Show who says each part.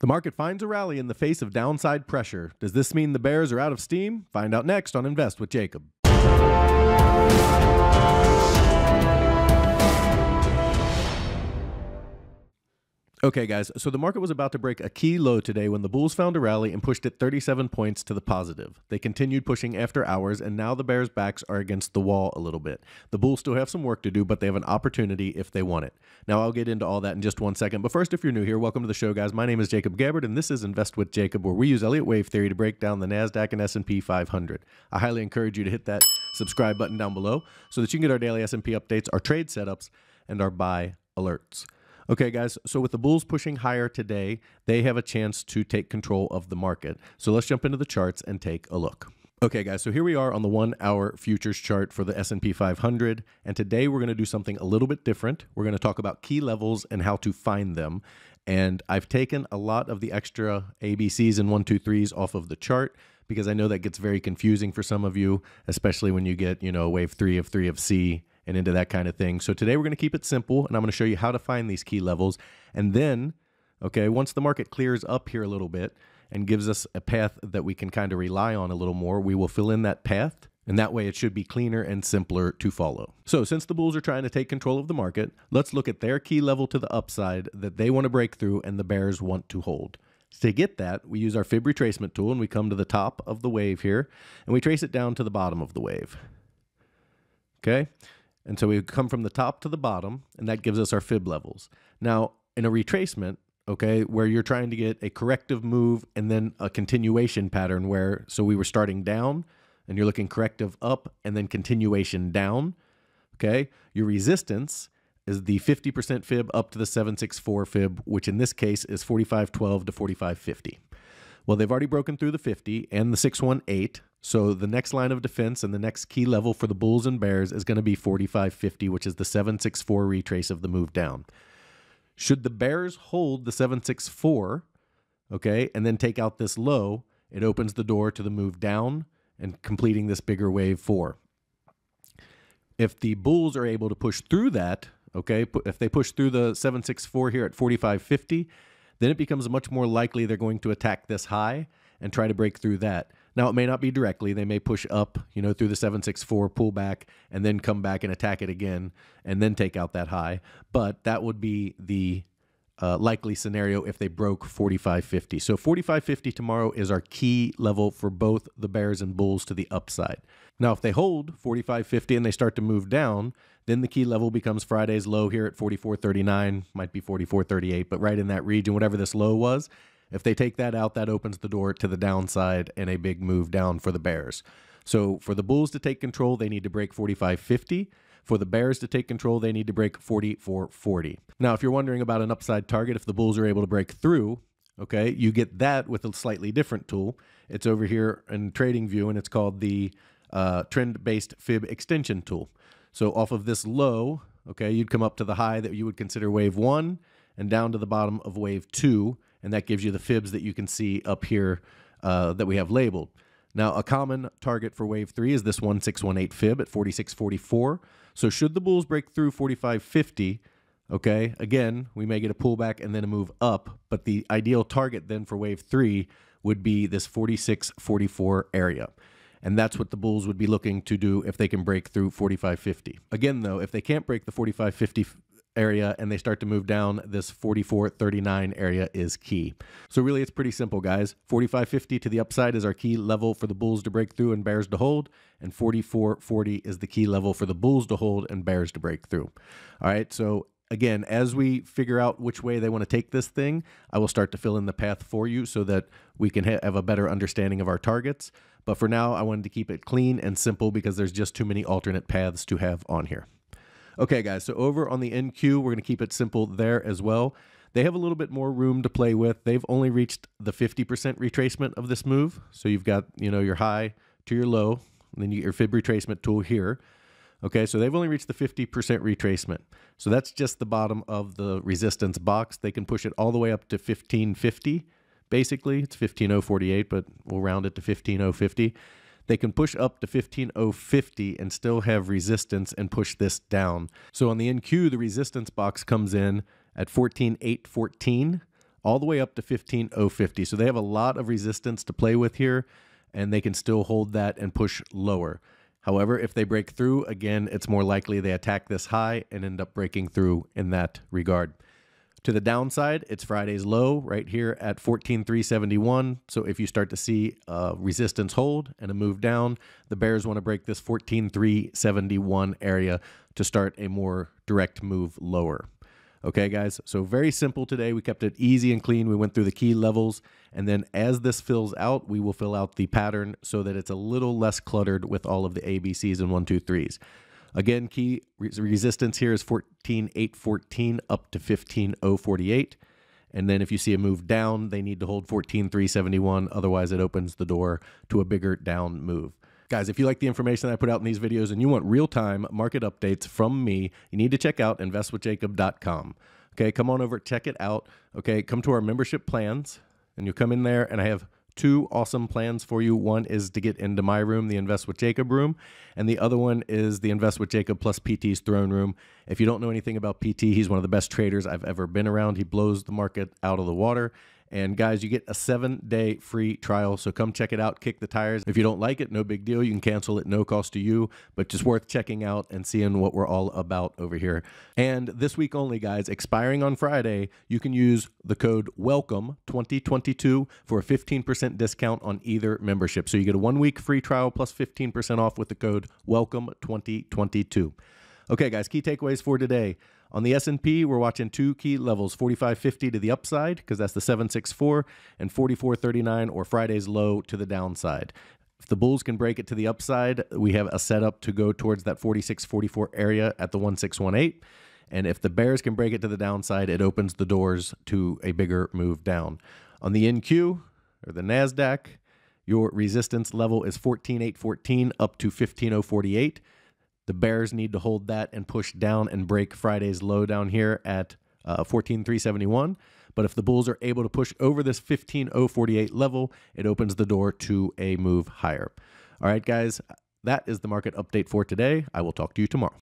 Speaker 1: The market finds a rally in the face of downside pressure. Does this mean the bears are out of steam? Find out next on Invest with Jacob. Okay, guys, so the market was about to break a key low today when the Bulls found a rally and pushed it 37 points to the positive. They continued pushing after hours, and now the Bears' backs are against the wall a little bit. The Bulls still have some work to do, but they have an opportunity if they want it. Now, I'll get into all that in just one second, but first, if you're new here, welcome to the show, guys. My name is Jacob Gabbard, and this is Invest with Jacob, where we use Elliott Wave Theory to break down the NASDAQ and S&P 500. I highly encourage you to hit that subscribe button down below so that you can get our daily S&P updates, our trade setups, and our buy alerts. Okay, guys, so with the Bulls pushing higher today, they have a chance to take control of the market. So let's jump into the charts and take a look. Okay, guys, so here we are on the one hour futures chart for the S&P 500. And today we're going to do something a little bit different. We're going to talk about key levels and how to find them. And I've taken a lot of the extra ABCs and one, two, threes off of the chart because I know that gets very confusing for some of you, especially when you get, you know, wave three of three of C and into that kind of thing. So today we're going to keep it simple and I'm going to show you how to find these key levels. And then, okay, once the market clears up here a little bit and gives us a path that we can kind of rely on a little more, we will fill in that path. And that way it should be cleaner and simpler to follow. So, since the Bulls are trying to take control of the market, let's look at their key level to the upside that they want to break through and the Bears want to hold. To get that, we use our fib retracement tool and we come to the top of the wave here and we trace it down to the bottom of the wave. Okay? And so we come from the top to the bottom, and that gives us our fib levels. Now, in a retracement, okay, where you're trying to get a corrective move and then a continuation pattern where, so we were starting down and you're looking corrective up and then continuation down, okay, your resistance is the 50% fib up to the 764 fib, which in this case is 4512 to 4550. Well, they've already broken through the 50 and the 618, so the next line of defense and the next key level for the Bulls and Bears is going to be 4550, which is the 764 retrace of the move down. Should the Bears hold the 764, okay, and then take out this low, it opens the door to the move down and completing this bigger wave four. If the Bulls are able to push through that, okay, if they push through the 764 here at 4550, then it becomes much more likely they're going to attack this high and try to break through that. Now, it may not be directly. They may push up, you know, through the 764, pull back, and then come back and attack it again, and then take out that high. But that would be the uh, likely scenario if they broke 4550. So 4550 tomorrow is our key level for both the Bears and Bulls to the upside. Now, if they hold 4550 and they start to move down, then the key level becomes Friday's low here at 4439, might be 4438, but right in that region, whatever this low was. If they take that out, that opens the door to the downside and a big move down for the Bears. So for the Bulls to take control, they need to break 45.50. For the Bears to take control, they need to break 44.40. Now, if you're wondering about an upside target, if the Bulls are able to break through, okay, you get that with a slightly different tool. It's over here in TradingView, and it's called the uh, trend-based fib extension tool. So off of this low, okay, you'd come up to the high that you would consider wave one, and down to the bottom of wave two, and that gives you the fibs that you can see up here uh, that we have labeled. Now, a common target for wave three is this 1618 fib at 4644. So should the bulls break through 4550, okay, again, we may get a pullback and then a move up, but the ideal target then for wave three would be this 4644 area. And that's what the Bulls would be looking to do if they can break through 4550. Again, though, if they can't break the 4550 area and they start to move down, this 4439 area is key. So really it's pretty simple, guys. 4550 to the upside is our key level for the bulls to break through and bears to hold, and 4440 is the key level for the bulls to hold and bears to break through. All right, so again, as we figure out which way they want to take this thing, I will start to fill in the path for you so that we can have a better understanding of our targets. But for now, I wanted to keep it clean and simple because there's just too many alternate paths to have on here. Okay, guys, so over on the NQ, we're going to keep it simple there as well. They have a little bit more room to play with. They've only reached the 50% retracement of this move. So you've got, you know, your high to your low, and then you get your fib retracement tool here. Okay, so they've only reached the 50% retracement. So that's just the bottom of the resistance box. They can push it all the way up to 1550. Basically, it's 15048, but we'll round it to 15050 they can push up to 15050 and still have resistance and push this down. So on the NQ, the resistance box comes in at 14814 all the way up to 15050. So they have a lot of resistance to play with here, and they can still hold that and push lower. However, if they break through, again, it's more likely they attack this high and end up breaking through in that regard. To the downside, it's Friday's low right here at 14,371. So if you start to see a resistance hold and a move down, the bears want to break this 14,371 area to start a more direct move lower. Okay, guys, so very simple today. We kept it easy and clean. We went through the key levels, and then as this fills out, we will fill out the pattern so that it's a little less cluttered with all of the ABCs and one, two, threes. Again, key resistance here is 14,814 up to 15,048. And then if you see a move down, they need to hold 14,371. Otherwise, it opens the door to a bigger down move. Guys, if you like the information I put out in these videos and you want real time market updates from me, you need to check out investwithjacob.com. Okay, come on over, check it out. Okay, come to our membership plans, and you come in there, and I have two awesome plans for you. One is to get into my room, the Invest with Jacob room, and the other one is the Invest with Jacob plus PT's throne room. If you don't know anything about PT, he's one of the best traders I've ever been around. He blows the market out of the water and guys, you get a seven day free trial. So come check it out, kick the tires. If you don't like it, no big deal. You can cancel it, no cost to you, but just worth checking out and seeing what we're all about over here. And this week only, guys, expiring on Friday, you can use the code WELCOME2022 for a 15% discount on either membership. So you get a one week free trial plus 15% off with the code WELCOME2022. Okay, guys, key takeaways for today. On the S&P, we're watching two key levels, 45.50 to the upside because that's the 764 and 44.39 or Friday's low to the downside. If the bulls can break it to the upside, we have a setup to go towards that 46.44 area at the 1618. And if the bears can break it to the downside, it opens the doors to a bigger move down. On the NQ or the NASDAQ, your resistance level is 14,814 up to 15,048. The Bears need to hold that and push down and break Friday's low down here at uh, 14,371. But if the Bulls are able to push over this 15,048 level, it opens the door to a move higher. All right, guys, that is the market update for today. I will talk to you tomorrow.